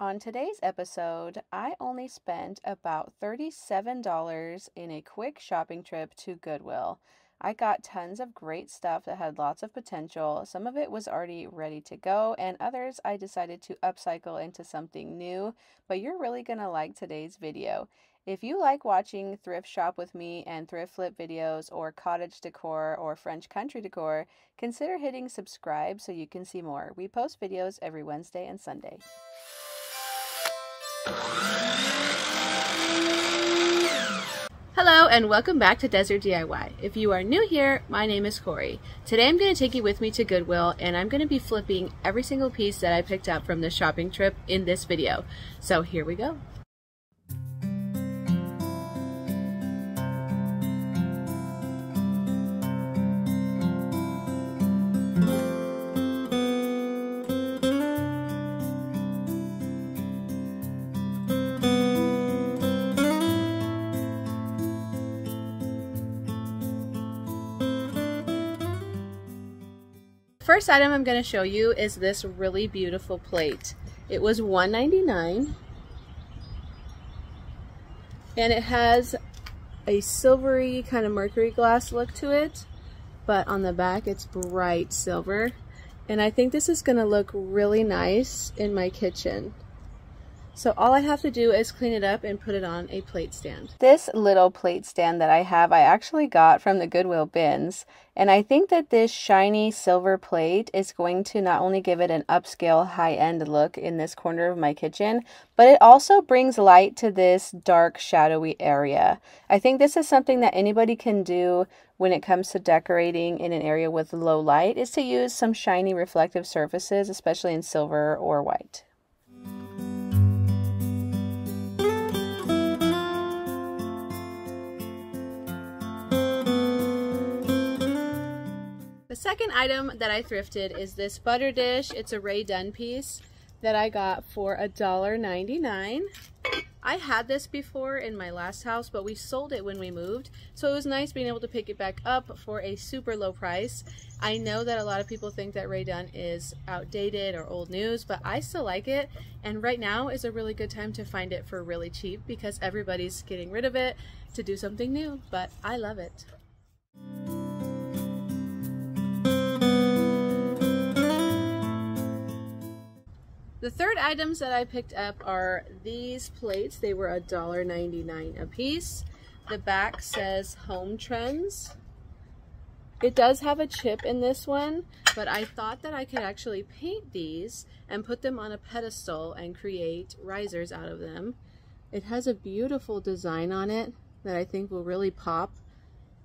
On today's episode, I only spent about $37 in a quick shopping trip to Goodwill. I got tons of great stuff that had lots of potential. Some of it was already ready to go, and others I decided to upcycle into something new. But you're really going to like today's video. If you like watching thrift shop with me and thrift flip videos or cottage decor or French country decor, consider hitting subscribe so you can see more. We post videos every Wednesday and Sunday. Hello and welcome back to Desert DIY. If you are new here, my name is Corey. Today I'm going to take you with me to Goodwill and I'm going to be flipping every single piece that I picked up from the shopping trip in this video. So here we go. First item I'm going to show you is this really beautiful plate. It was $1.99 and it has a silvery kind of mercury glass look to it but on the back it's bright silver and I think this is going to look really nice in my kitchen. So all I have to do is clean it up and put it on a plate stand. This little plate stand that I have, I actually got from the Goodwill bins. And I think that this shiny silver plate is going to not only give it an upscale high-end look in this corner of my kitchen, but it also brings light to this dark shadowy area. I think this is something that anybody can do when it comes to decorating in an area with low light is to use some shiny reflective surfaces, especially in silver or white. Second item that I thrifted is this butter dish. It's a Rae Dunn piece that I got for $1.99. I had this before in my last house, but we sold it when we moved. So it was nice being able to pick it back up for a super low price. I know that a lot of people think that Rae Dunn is outdated or old news, but I still like it. And right now is a really good time to find it for really cheap because everybody's getting rid of it to do something new, but I love it. The third items that I picked up are these plates. They were $1.99 a piece. The back says Home Trends. It does have a chip in this one, but I thought that I could actually paint these and put them on a pedestal and create risers out of them. It has a beautiful design on it that I think will really pop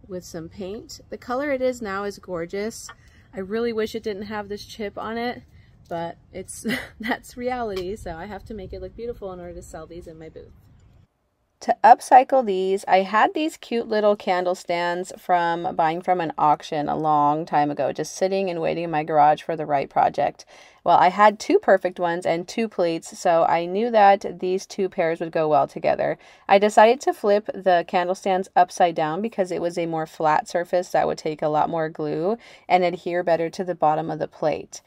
with some paint. The color it is now is gorgeous. I really wish it didn't have this chip on it but it's that's reality, so I have to make it look beautiful in order to sell these in my booth. To upcycle these, I had these cute little candle stands from buying from an auction a long time ago, just sitting and waiting in my garage for the right project. Well, I had two perfect ones and two plates, so I knew that these two pairs would go well together. I decided to flip the candle stands upside down because it was a more flat surface that would take a lot more glue and adhere better to the bottom of the plate.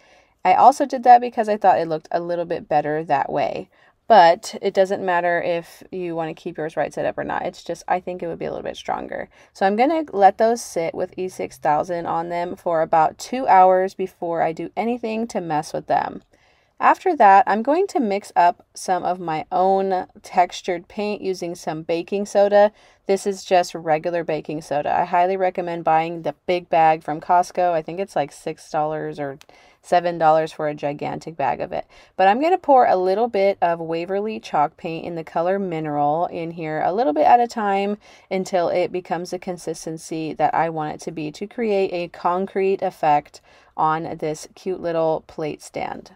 I also did that because I thought it looked a little bit better that way. But it doesn't matter if you want to keep yours right side up or not. It's just, I think it would be a little bit stronger. So I'm going to let those sit with E6000 on them for about two hours before I do anything to mess with them. After that, I'm going to mix up some of my own textured paint using some baking soda. This is just regular baking soda. I highly recommend buying the big bag from Costco. I think it's like $6 or $7 for a gigantic bag of it. But I'm going to pour a little bit of Waverly chalk paint in the color Mineral in here a little bit at a time until it becomes the consistency that I want it to be to create a concrete effect on this cute little plate stand.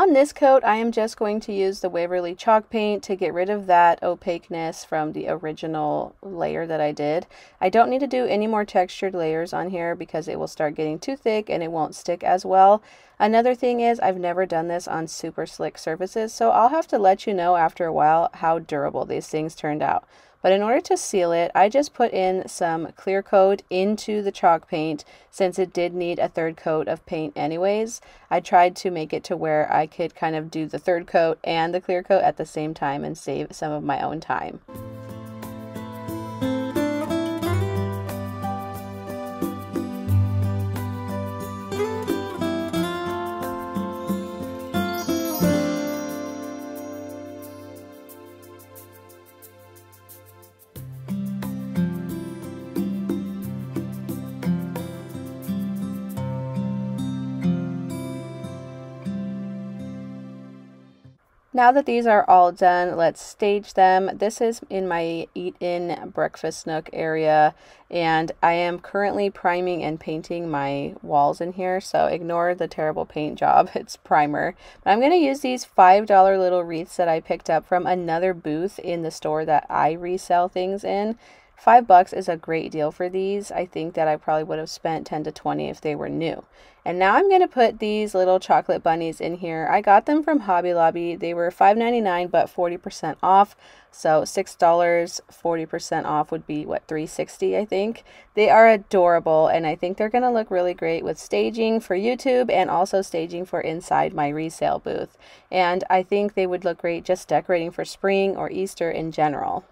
On this coat, I am just going to use the Waverly chalk paint to get rid of that opaqueness from the original layer that I did. I don't need to do any more textured layers on here because it will start getting too thick and it won't stick as well. Another thing is I've never done this on super slick surfaces, so I'll have to let you know after a while how durable these things turned out. But in order to seal it, I just put in some clear coat into the chalk paint since it did need a third coat of paint anyways. I tried to make it to where I could kind of do the third coat and the clear coat at the same time and save some of my own time. Now that these are all done, let's stage them. This is in my eat-in breakfast nook area, and I am currently priming and painting my walls in here, so ignore the terrible paint job. It's primer. But I'm going to use these $5 little wreaths that I picked up from another booth in the store that I resell things in. Five bucks is a great deal for these. I think that I probably would have spent 10 to 20 if they were new. And now I'm going to put these little chocolate bunnies in here. I got them from Hobby Lobby. They were $5.99 but 40% off. So $6, 40% off would be what 360 I think. They are adorable and I think they're going to look really great with staging for YouTube and also staging for inside my resale booth. And I think they would look great just decorating for spring or Easter in general.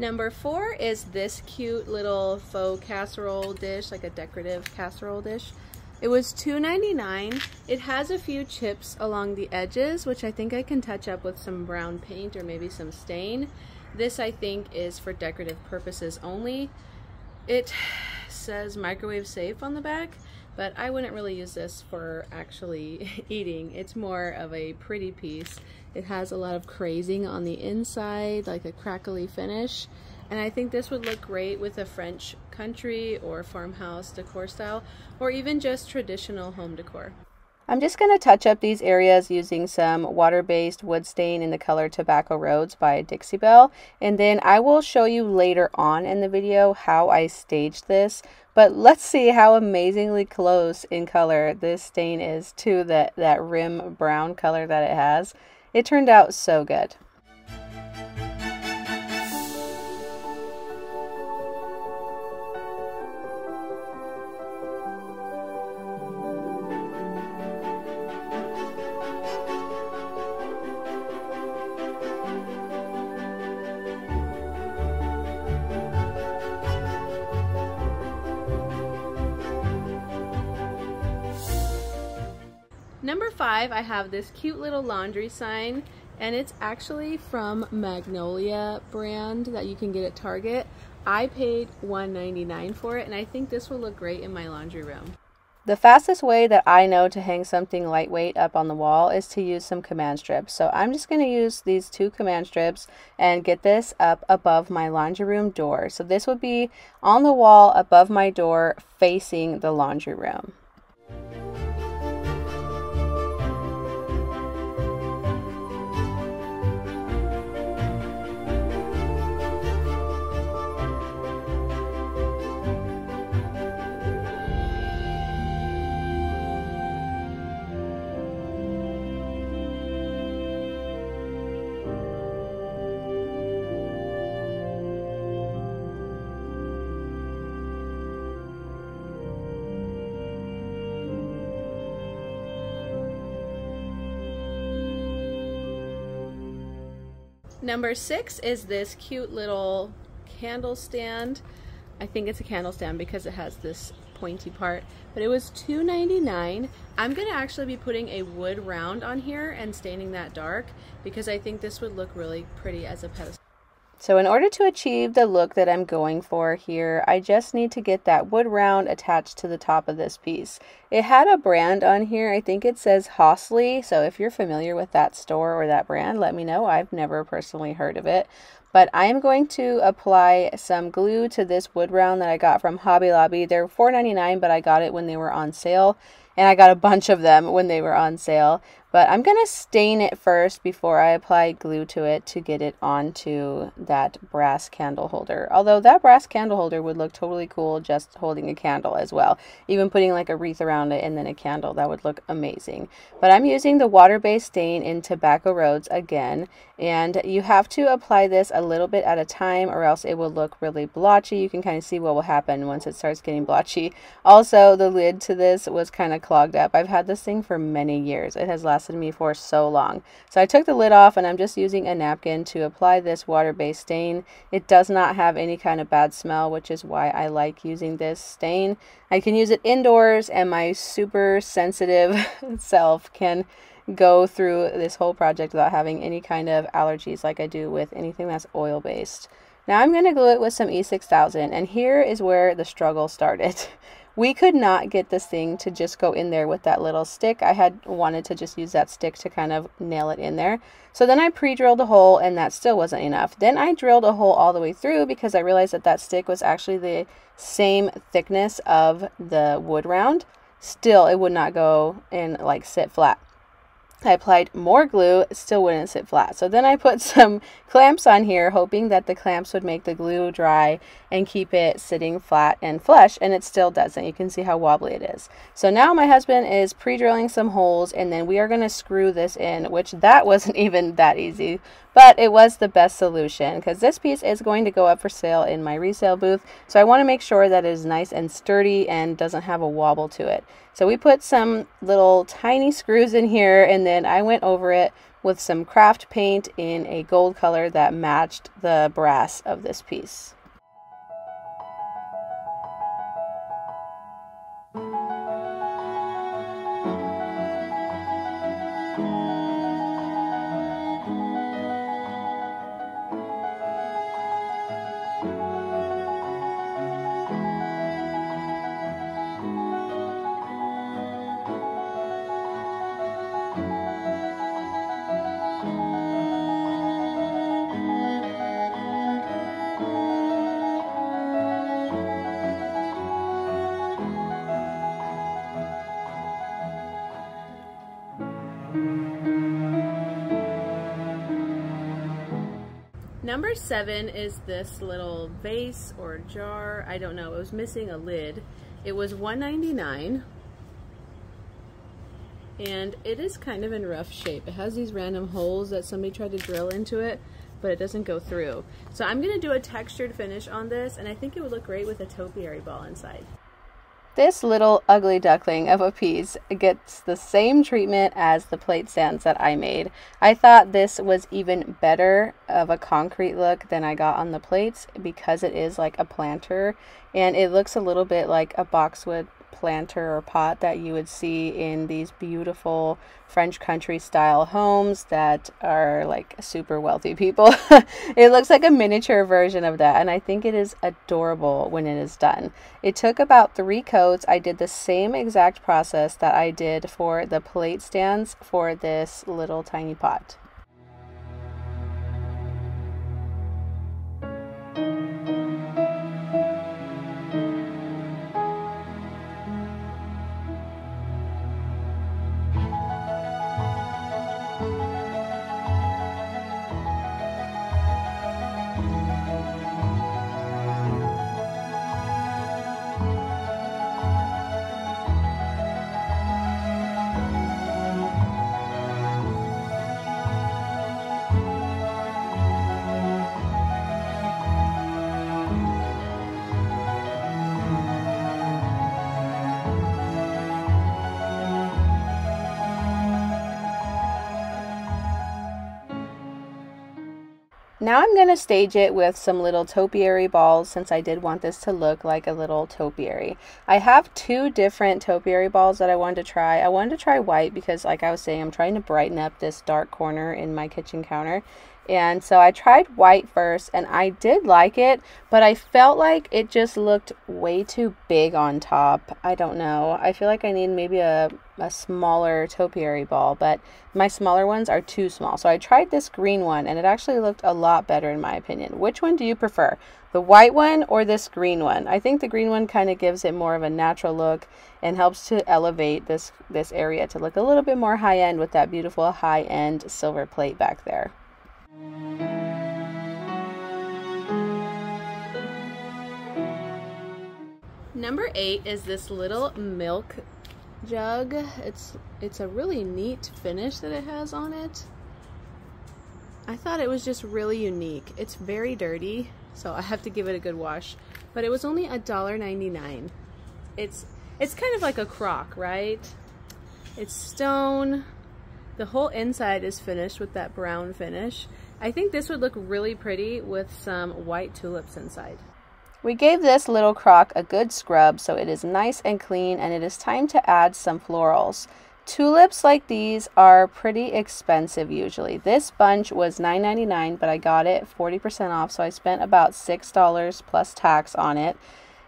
Number four is this cute little faux casserole dish, like a decorative casserole dish. It was $2.99. It has a few chips along the edges, which I think I can touch up with some brown paint or maybe some stain. This I think is for decorative purposes only. It says microwave safe on the back, but I wouldn't really use this for actually eating. It's more of a pretty piece. It has a lot of crazing on the inside, like a crackly finish. And I think this would look great with a French country or farmhouse decor style, or even just traditional home decor. I'm just going to touch up these areas using some water-based wood stain in the color Tobacco Roads by Dixie Belle. And then I will show you later on in the video how I staged this. But let's see how amazingly close in color this stain is to the, that rim brown color that it has. It turned out so good. I have this cute little laundry sign and it's actually from Magnolia brand that you can get at Target. I paid $1.99 for it and I think this will look great in my laundry room. The fastest way that I know to hang something lightweight up on the wall is to use some command strips. So I'm just going to use these two command strips and get this up above my laundry room door. So this would be on the wall above my door facing the laundry room. Number six is this cute little candle stand. I think it's a candle stand because it has this pointy part, but it was $2.99. I'm gonna actually be putting a wood round on here and staining that dark because I think this would look really pretty as a pedestal. So in order to achieve the look that I'm going for here, I just need to get that wood round attached to the top of this piece. It had a brand on here, I think it says Hosley, so if you're familiar with that store or that brand, let me know. I've never personally heard of it. But I am going to apply some glue to this wood round that I got from Hobby Lobby. They're $4.99, but I got it when they were on sale. And I got a bunch of them when they were on sale. But I'm going to stain it first before I apply glue to it to get it onto that brass candle holder. Although that brass candle holder would look totally cool just holding a candle as well. Even putting like a wreath around it and then a candle, that would look amazing. But I'm using the water-based stain in Tobacco Roads again. And you have to apply this a little bit at a time or else it will look really blotchy. You can kind of see what will happen once it starts getting blotchy. Also, the lid to this was kind of clogged up. I've had this thing for many years. It has lasted lasted me for so long. So I took the lid off and I'm just using a napkin to apply this water-based stain. It does not have any kind of bad smell, which is why I like using this stain. I can use it indoors and my super sensitive self can go through this whole project without having any kind of allergies like I do with anything that's oil based. Now I'm going to glue it with some E6000 and here is where the struggle started. we could not get this thing to just go in there with that little stick. I had wanted to just use that stick to kind of nail it in there. So then I pre-drilled a hole and that still wasn't enough. Then I drilled a hole all the way through because I realized that that stick was actually the same thickness of the wood round. Still, it would not go and like sit flat. I applied more glue, still wouldn't sit flat. So then I put some clamps on here, hoping that the clamps would make the glue dry and keep it sitting flat and flush, and it still doesn't. You can see how wobbly it is. So now my husband is pre-drilling some holes, and then we are going to screw this in, which that wasn't even that easy, but it was the best solution because this piece is going to go up for sale in my resale booth. So I want to make sure that it is nice and sturdy and doesn't have a wobble to it. So we put some little tiny screws in here and then I went over it with some craft paint in a gold color that matched the brass of this piece. Number seven is this little vase or jar. I don't know. It was missing a lid. It was $1.99 and it is kind of in rough shape. It has these random holes that somebody tried to drill into it, but it doesn't go through. So I'm going to do a textured finish on this, and I think it would look great with a topiary ball inside. This little ugly duckling of a piece gets the same treatment as the plate stands that I made. I thought this was even better of a concrete look than I got on the plates because it is like a planter and it looks a little bit like a boxwood planter or pot that you would see in these beautiful French country style homes that are like super wealthy people. it looks like a miniature version of that, and I think it is adorable when it is done. It took about three coats. I did the same exact process that I did for the plate stands for this little tiny pot. Now I'm going to stage it with some little topiary balls since I did want this to look like a little topiary. I have two different topiary balls that I wanted to try. I wanted to try white because like I was saying, I'm trying to brighten up this dark corner in my kitchen counter. And so I tried white first and I did like it, but I felt like it just looked way too big on top. I don't know. I feel like I need maybe a, a smaller topiary ball, but my smaller ones are too small. So I tried this green one and it actually looked a lot better in my opinion. Which one do you prefer? The white one or this green one? I think the green one kind of gives it more of a natural look and helps to elevate this this area to look a little bit more high end with that beautiful high end silver plate back there. Number eight is this little milk jug. It's it's a really neat finish that it has on it. I thought it was just really unique. It's very dirty, so I have to give it a good wash. But it was only $1.99. It's it's kind of like a crock, right? It's stone. The whole inside is finished with that brown finish. I think this would look really pretty with some white tulips inside. We gave this little crock a good scrub so it is nice and clean and it is time to add some florals. Tulips like these are pretty expensive usually. This bunch was $9.99 but I got it 40% off so I spent about $6 plus tax on it.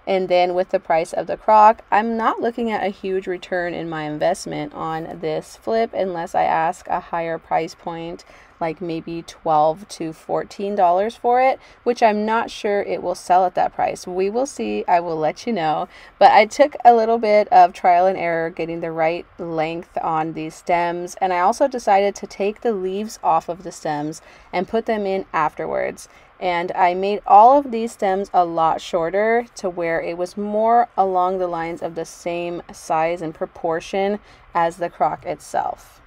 And then with the price of the crock, I'm not looking at a huge return in my investment on this flip unless I ask a higher price point like maybe 12 to 14 dollars for it which i'm not sure it will sell at that price. We will see. I will let you know. But i took a little bit of trial and error getting the right length on these stems and i also decided to take the leaves off of the stems and put them in afterwards and I made all of these stems a lot shorter to where it was more along the lines of the same size and proportion as the crock itself.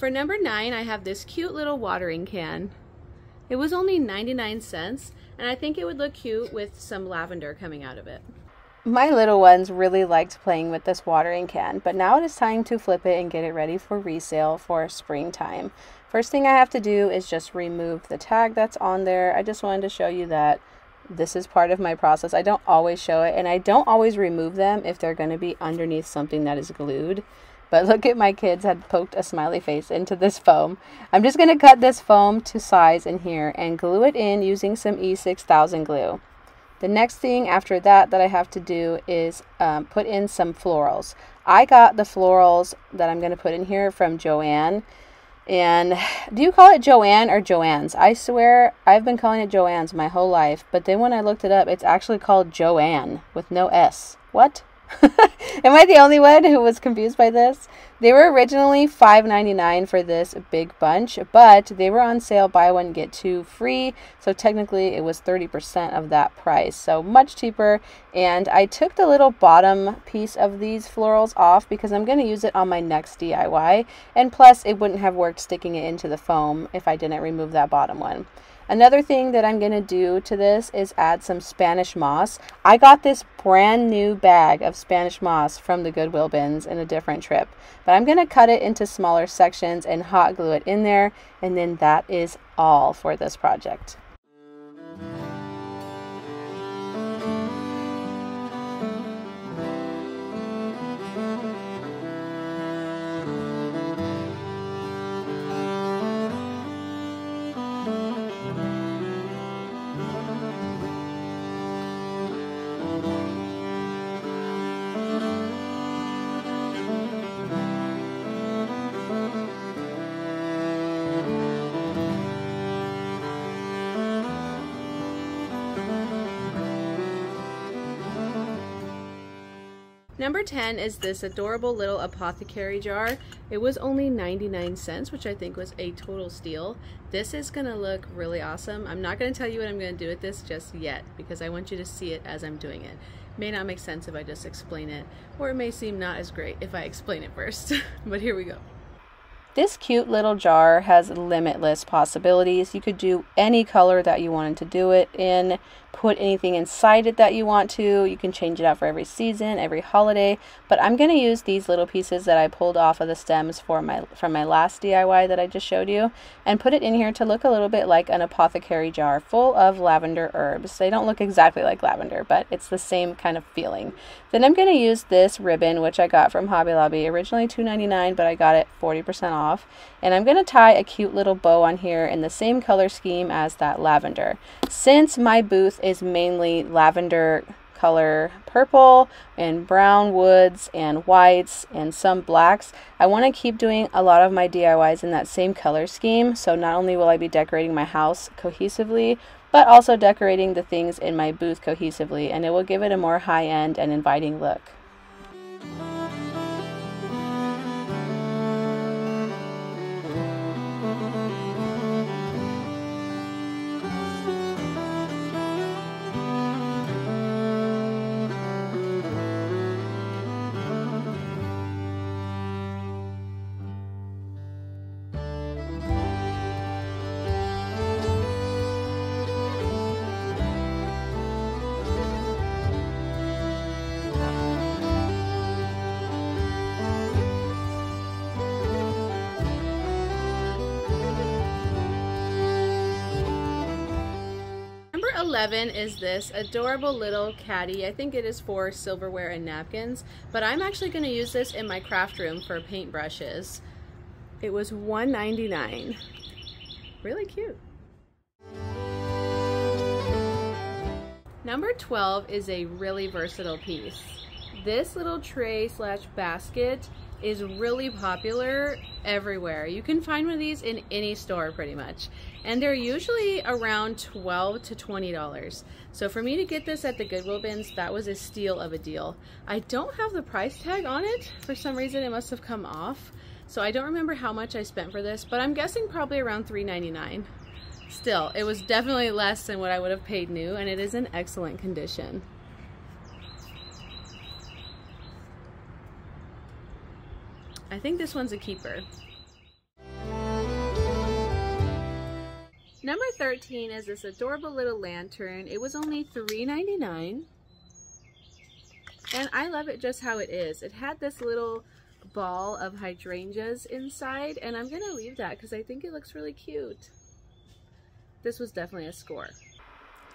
For number nine, I have this cute little watering can. It was only 99 cents, and I think it would look cute with some lavender coming out of it. My little ones really liked playing with this watering can, but now it is time to flip it and get it ready for resale for springtime. First thing I have to do is just remove the tag that's on there. I just wanted to show you that this is part of my process. I don't always show it, and I don't always remove them if they're going to be underneath something that is glued. But look at my kids had poked a smiley face into this foam. I'm just going to cut this foam to size in here and glue it in using some E6000 glue. The next thing after that that I have to do is um, put in some florals. I got the florals that I'm going to put in here from Joann. And do you call it Joann or Joann's? I swear I've been calling it Joann's my whole life. But then when I looked it up, it's actually called Joann with no S. What? Am I the only one who was confused by this? They were originally $5.99 for this big bunch, but they were on sale buy one get two free. So technically it was 30% of that price. So much cheaper. And I took the little bottom piece of these florals off because I'm going to use it on my next DIY. And plus it wouldn't have worked sticking it into the foam if I didn't remove that bottom one. Another thing that I'm going to do to this is add some Spanish moss. I got this brand new bag of Spanish moss from the Goodwill bins in a different trip. But I'm going to cut it into smaller sections and hot glue it in there. And then that is all for this project. Number 10 is this adorable little apothecary jar. It was only 99 cents, which I think was a total steal. This is gonna look really awesome. I'm not gonna tell you what I'm gonna do with this just yet because I want you to see it as I'm doing it. May not make sense if I just explain it, or it may seem not as great if I explain it first, but here we go. This cute little jar has limitless possibilities. You could do any color that you wanted to do it in, put anything inside it that you want to. You can change it out for every season, every holiday, but I'm going to use these little pieces that I pulled off of the stems for my from my last DIY that I just showed you and put it in here to look a little bit like an apothecary jar full of lavender herbs. They don't look exactly like lavender, but it's the same kind of feeling. Then I'm going to use this ribbon, which I got from Hobby Lobby, originally $2.99, but I got it 40% off. And I'm going to tie a cute little bow on here in the same color scheme as that lavender. Since my booth is mainly lavender color purple and brown woods and whites and some blacks. I want to keep doing a lot of my DIYs in that same color scheme. So not only will I be decorating my house cohesively, but also decorating the things in my booth cohesively and it will give it a more high-end and inviting look. 11 is this adorable little caddy. I think it is for silverware and napkins, but I'm actually going to use this in my craft room for paintbrushes. It was $1.99. Really cute. Number 12 is a really versatile piece. This little tray slash basket is really popular everywhere. You can find one of these in any store pretty much. And they're usually around 12 to $20. So for me to get this at the Goodwill bins, that was a steal of a deal. I don't have the price tag on it. For some reason, it must have come off. So I don't remember how much I spent for this, but I'm guessing probably around $3.99. Still, it was definitely less than what I would have paid new, and it is in excellent condition. I think this one's a keeper. Number 13 is this adorable little lantern. It was only $3.99. And I love it just how it is. It had this little ball of hydrangeas inside and I'm to leave that because I think it looks really cute. This was definitely a score.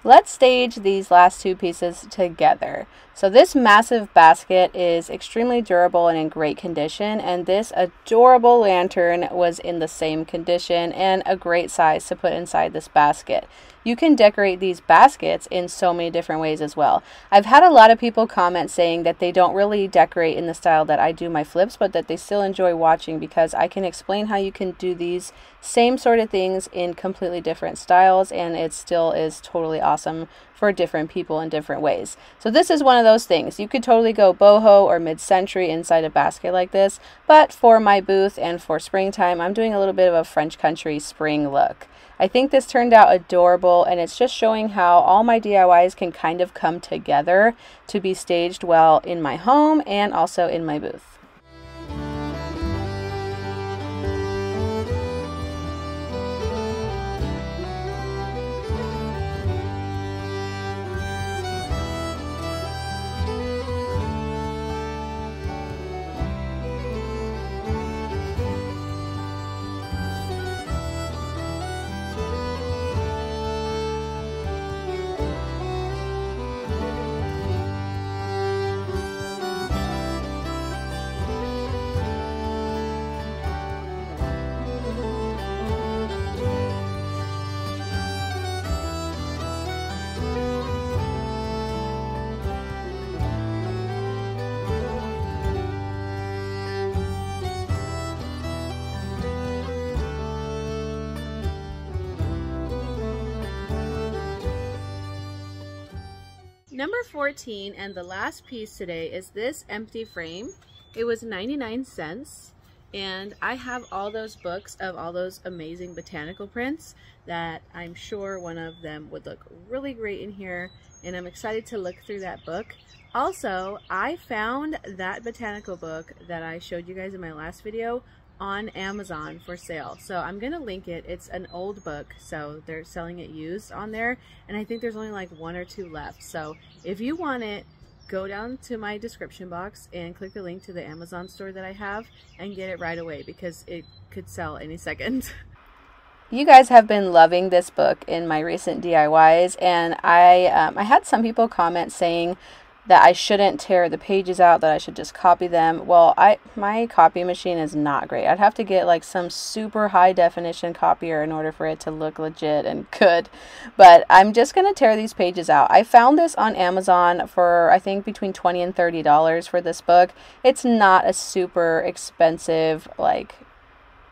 Let's stage these last two pieces together. So this massive basket is extremely durable and in great condition and this adorable lantern was in the same condition and a great size to put inside this basket. You can decorate these baskets in so many different ways as well. I've had a lot of people comment saying that they don't really decorate in the style that I do my flips, but that they still enjoy watching because I can explain how you can do these same sort of things in completely different styles and it still is totally awesome for different people in different ways. So this is one of those things. You could totally go boho or mid-century inside a basket like this, but for my booth and for springtime, I'm doing a little bit of a French country spring look. I think this turned out adorable and it's just showing how all my DIYs can kind of come together to be staged well in my home and also in my booth. Number 14 and the last piece today is this empty frame. It was 99 cents and I have all those books of all those amazing botanical prints that I'm sure one of them would look really great in here and I'm excited to look through that book. Also, I found that botanical book that I showed you guys in my last video on Amazon for sale. So I'm going to link it. It's an old book, so they're selling it used on there. And I think there's only like one or two left. So if you want it, go down to my description box and click the link to the Amazon store that I have and get it right away because it could sell any second. You guys have been loving this book in my recent DIYs and I um, I had some people comment saying that I shouldn't tear the pages out, that I should just copy them. Well, I my copy machine is not great. I'd have to get like some super high definition copier in order for it to look legit and good. But I'm just going to tear these pages out. I found this on Amazon for I think between 20 and 30 dollars for this book. It's not a super expensive like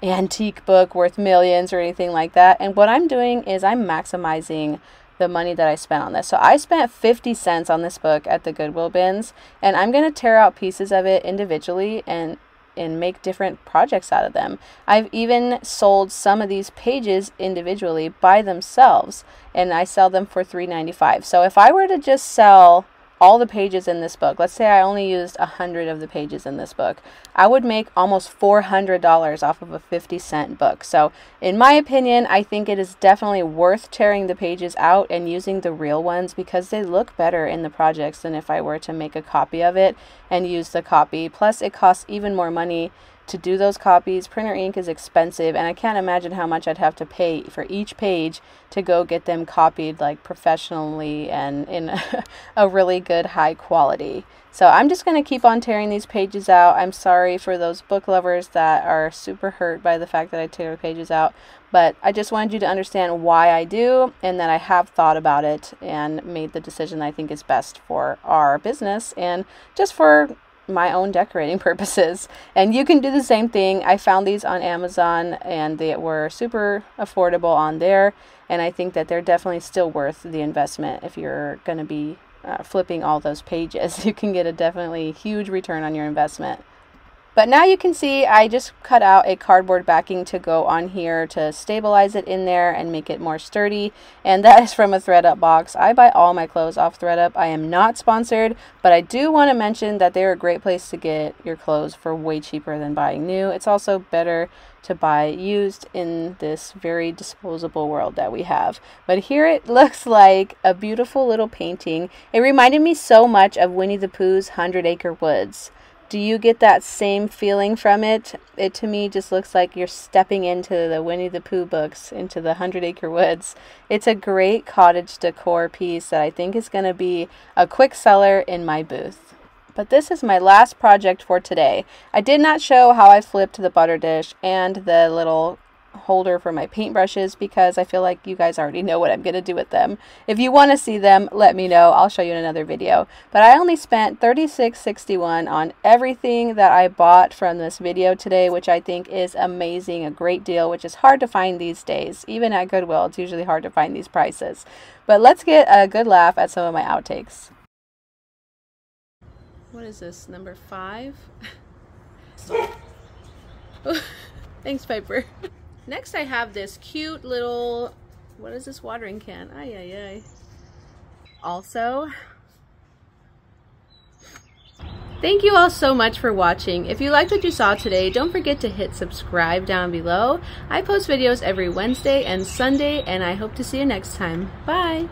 antique book worth millions or anything like that. And what I'm doing is I'm maximizing the money that I spent on this. So I spent 50 cents on this book at the Goodwill bins and I'm going to tear out pieces of it individually and and make different projects out of them. I've even sold some of these pages individually by themselves and I sell them for $3.95. So if I were to just sell all the pages in this book, let's say I only used a hundred of the pages in this book, I would make almost $400 off of a 50 cent book. So in my opinion, I think it is definitely worth tearing the pages out and using the real ones because they look better in the projects than if I were to make a copy of it and use the copy. Plus it costs even more money to do those copies. Printer ink is expensive, and I can't imagine how much I'd have to pay for each page to go get them copied like professionally and in a really good high quality. So I'm just going to keep on tearing these pages out. I'm sorry for those book lovers that are super hurt by the fact that I tear pages out, but I just wanted you to understand why I do and that I have thought about it and made the decision I think is best for our business and just for my own decorating purposes. And you can do the same thing. I found these on Amazon and they were super affordable on there. And I think that they're definitely still worth the investment if you're going to be uh, flipping all those pages. You can get a definitely huge return on your investment. But now you can see I just cut out a cardboard backing to go on here to stabilize it in there and make it more sturdy. And that is from a thredUP box. I buy all my clothes off thredUP. I am not sponsored, but I do want to mention that they're a great place to get your clothes for way cheaper than buying new. It's also better to buy used in this very disposable world that we have. But here it looks like a beautiful little painting. It reminded me so much of Winnie the Pooh's Hundred Acre Woods. Do you get that same feeling from it? It to me just looks like you're stepping into the Winnie the Pooh books, into the Hundred Acre Woods. It's a great cottage decor piece that I think is going to be a quick seller in my booth. But this is my last project for today. I did not show how I flipped the butter dish and the little holder for my paintbrushes because I feel like you guys already know what I'm going to do with them. If you want to see them, let me know. I'll show you in another video. But I only spent $36.61 on everything that I bought from this video today, which I think is amazing, a great deal, which is hard to find these days. Even at Goodwill, it's usually hard to find these prices. But let's get a good laugh at some of my outtakes. What is this, number five? Thanks, Piper. Next I have this cute little, what is this watering can? Ay, ay, ay. Also, Thank you all so much for watching. If you liked what you saw today, don't forget to hit subscribe down below. I post videos every Wednesday and Sunday, and I hope to see you next time. Bye!